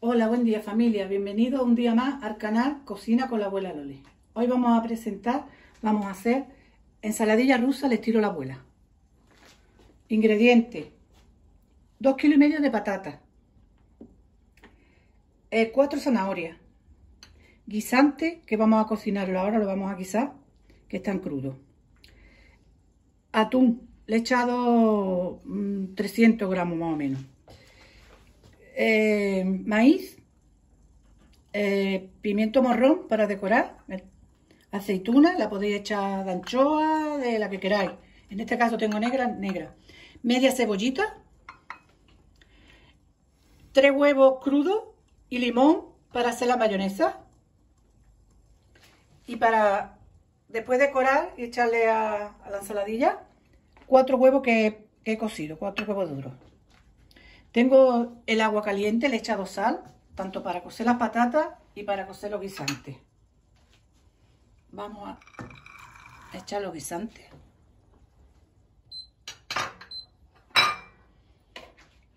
Hola, buen día familia, bienvenido un día más al canal Cocina con la abuela Loli. Hoy vamos a presentar, vamos a hacer ensaladilla rusa al estilo la abuela. Ingredientes, 2 kilos y medio de patatas, 4 eh, zanahorias, guisante que vamos a cocinarlo ahora, lo vamos a guisar, que están crudos, atún, le he echado 300 mm, gramos más o menos, eh, maíz, eh, pimiento morrón para decorar, aceituna, la podéis echar de anchoa, de la que queráis. En este caso tengo negra, negra. Media cebollita, tres huevos crudos y limón para hacer la mayonesa. Y para después decorar y echarle a, la ensaladilla, cuatro huevos que he cocido, cuatro huevos duros. Tengo el agua caliente, le he echado sal, tanto para cocer las patatas y para cocer los guisantes. Vamos a echar los guisantes.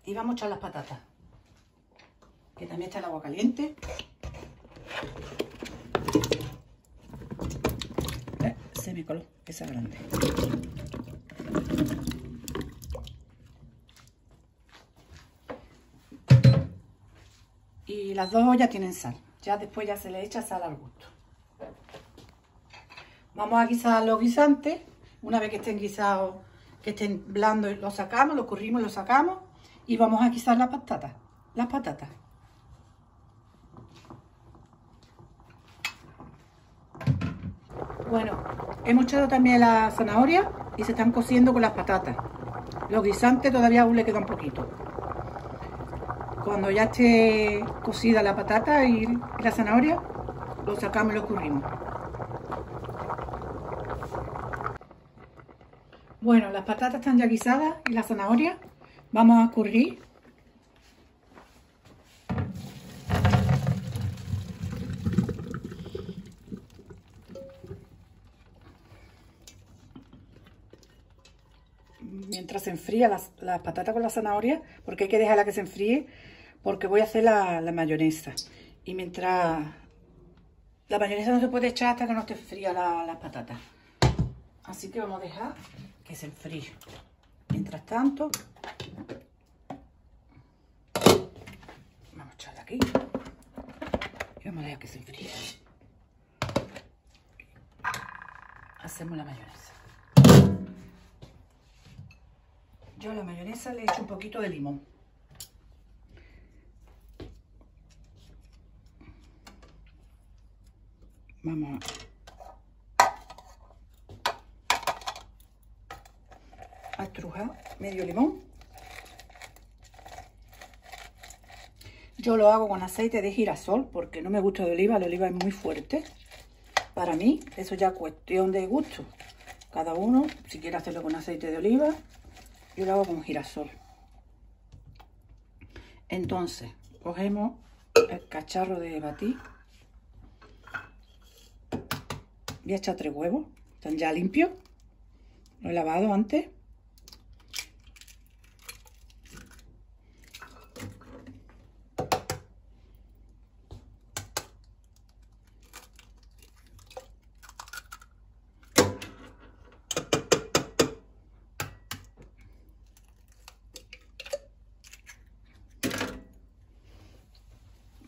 Y vamos a echar las patatas. Que también está el agua caliente. Eh, se me coló, esa grande. Y las dos ollas tienen sal. Ya después ya se le echa sal al gusto. Vamos a guisar los guisantes. Una vez que estén guisados, que estén blandos, los sacamos, los corrimos, los sacamos. Y vamos a guisar las patatas. Las patatas. Bueno, hemos echado también la zanahoria y se están cociendo con las patatas. Los guisantes todavía aún le queda un poquito. Cuando ya esté cocida la patata y la zanahoria, lo sacamos y lo escurrimos. Bueno, las patatas están ya guisadas y la zanahoria. Vamos a escurrir. Mientras se enfría las, las patatas con la zanahoria, porque hay que dejarla que se enfríe porque voy a hacer la, mayonesa. Y mientras la mayonesa no se puede echar hasta que no esté fría la, la patata. Así que vamos a dejar que se enfríe. Mientras tanto, vamos a echarla aquí. Y vamos a dejar que se enfríe. Hacemos la mayonesa. Yo a la mayonesa le echo un poquito de limón. Vamos a estrujar medio limón. Yo lo hago con aceite de girasol porque no me gusta de oliva, la oliva es muy fuerte. Para mí, eso ya es cuestión de gusto. Cada uno, si quiere hacerlo con aceite de oliva, yo lo hago con girasol. Entonces, cogemos el cacharro de batir Voy a echar tres huevos. Están ya limpios. Lo he lavado antes.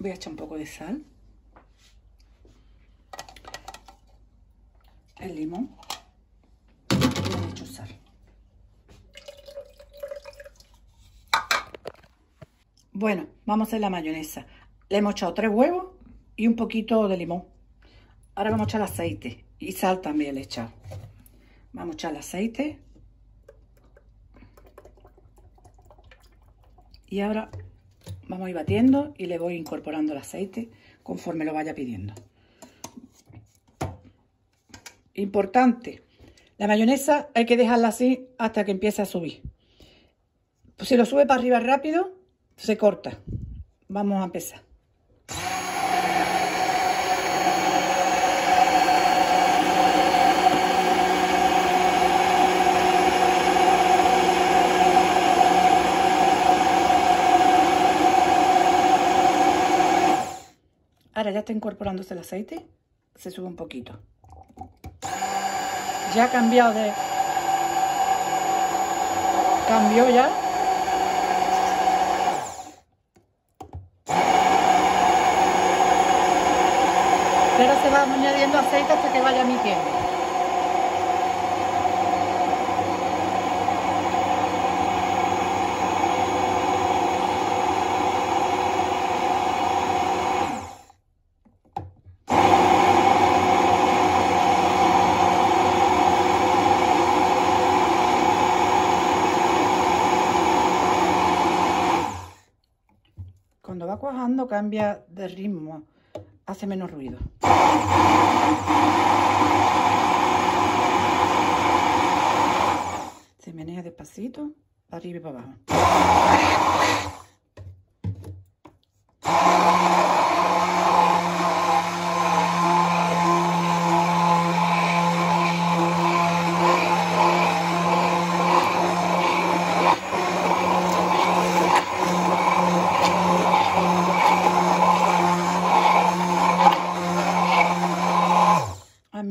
Voy a echar un poco de sal. el limón y le hecho sal. Bueno, vamos a hacer la mayonesa. Le hemos echado tres huevos y un poquito de limón. Ahora vamos a echar el aceite y sal también le he echado. Vamos a echar el aceite. Y ahora vamos a ir batiendo y le voy incorporando el aceite conforme lo vaya pidiendo. Importante, la mayonesa hay que dejarla así hasta que empiece a subir. si lo sube para arriba rápido, se corta. Vamos a empezar. Ahora ya está incorporándose el aceite. Se sube un poquito. Ya ha cambiado de... Cambió ya. Pero se va añadiendo aceite hasta que vaya tiempo. Cuajando cambia de ritmo, hace menos ruido. Se menea despacito, arriba y para abajo.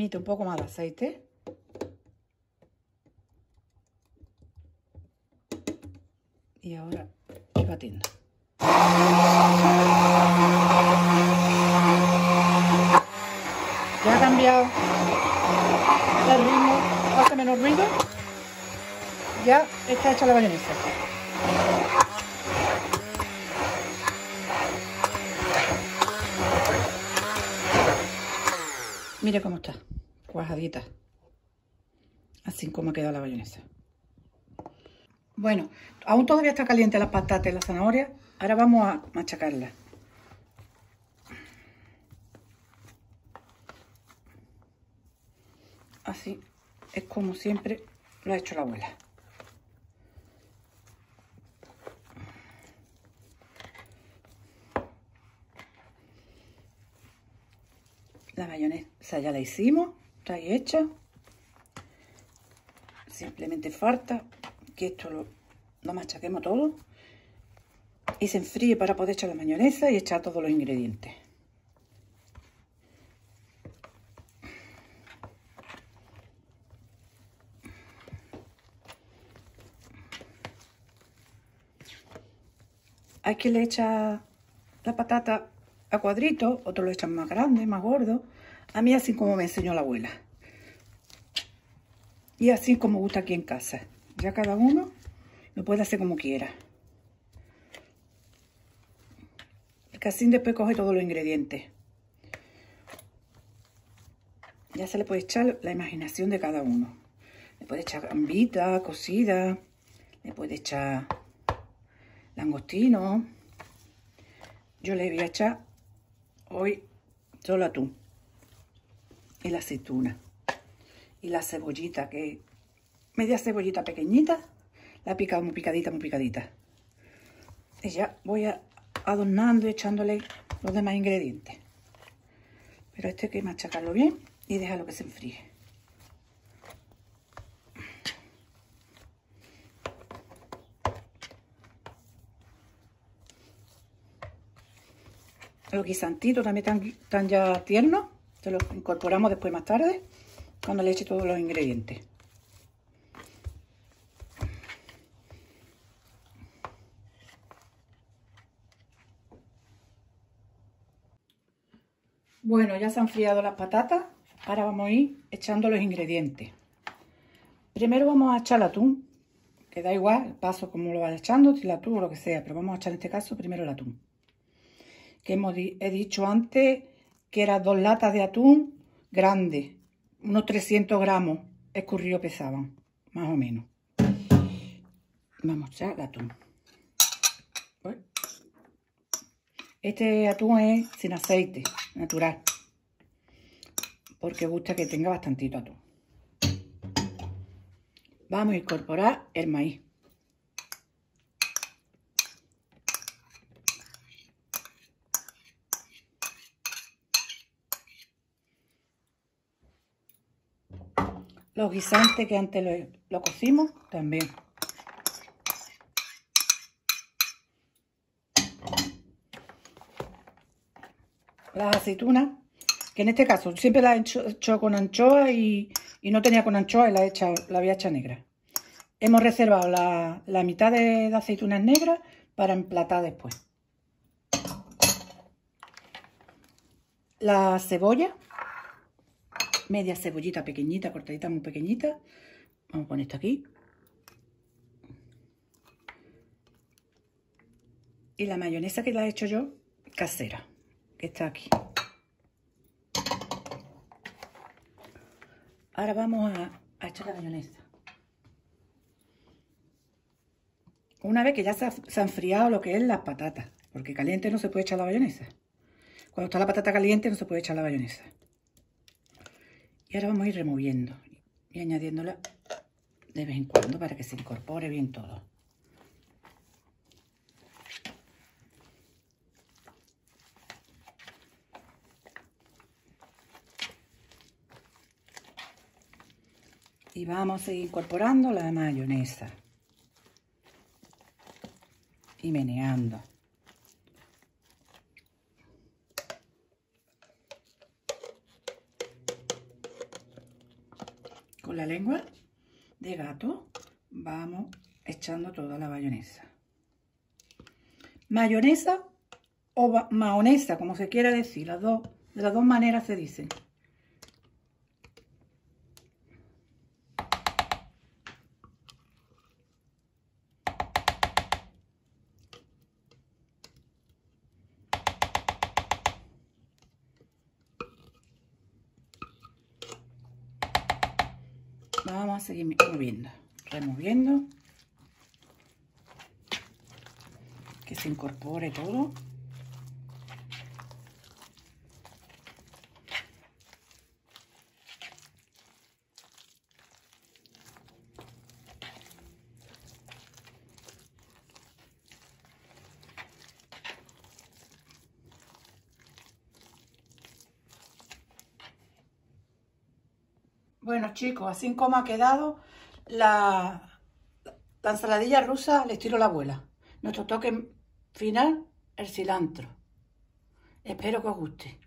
Un poco más de aceite. Y ahora voy batiendo. Ya ha cambiado el ritmo, hace menos ruido. Ya está hecha la bayonesa. Mire cómo está cuajadita. Así como ha quedado la bayonesa. Bueno, aún todavía está caliente las patatas y la zanahoria. Ahora vamos a machacarla. Así es como siempre lo ha hecho la abuela. La mayonesa ya la hicimos está hecha. Simplemente falta que esto lo, machaquemos todo y se enfríe para poder echar la mayonesa y echar todos los ingredientes. Hay que le echar la patata a cuadritos, otros lo echan más grande, más gordo. A mí así como me enseñó la abuela. Y así como gusta aquí en casa. Ya cada uno lo puede hacer como quiera. El así después coge todos los ingredientes. Ya se le puede echar la imaginación de cada uno. Le puede echar gambita, cocida. Le puede echar langostino. Yo le voy a echar hoy solo atún y la aceituna. Y la cebollita, que media cebollita pequeñita, la he picado muy picadita, muy picadita. Y ya voy a adornando y echándole los demás ingredientes. Pero este hay que machacarlo bien y dejarlo que se enfríe. Los guisantitos también están ya tiernos. Se lo incorporamos después más tarde, cuando le eche todos los ingredientes. Bueno, ya se han friado las patatas. Ahora vamos a ir echando los ingredientes. Primero vamos a echar el atún, que da igual paso como lo vaya echando, si el atún o lo que sea, pero vamos a echar en este caso primero el atún. Que hemos, he dicho antes que era dos latas de atún grande, unos 300 gramos escurrido pesaban, más o menos. Vamos a echar el atún. Este atún es sin aceite, natural, porque gusta que tenga bastantito atún. Vamos a incorporar el maíz. Los guisantes que antes lo, cocimos también. las aceitunas, que en este caso siempre las he hecho, con anchoa y, no tenía con anchoa y la, he hecho, la había hecha negra. Hemos reservado la, mitad de, aceitunas negras para emplatar después. La cebolla, media cebollita pequeñita, cortadita muy pequeñita. Vamos a poner esto aquí. Y la mayonesa que la he hecho yo, casera, que está aquí. Ahora vamos a, echar la mayonesa. Una vez que ya se ha, enfriado lo que es las patatas, porque caliente no se puede echar la mayonesa. Cuando está la patata caliente no se puede echar la mayonesa. Y ahora vamos a ir removiendo y añadiéndola de vez en cuando para que se incorpore bien todo. y vamos a ir incorporando la mayonesa y meneando. Con la lengua de gato vamos echando toda la mayonesa. Mayonesa o maonesa, como se quiera decir, las dos, de las dos maneras se dicen. Vamos a seguir moviendo, removiendo. Que se incorpore todo. Bueno chicos, así como ha quedado la, la ensaladilla rusa al estilo la abuela. Nuestro toque final, el cilantro. Espero que os guste.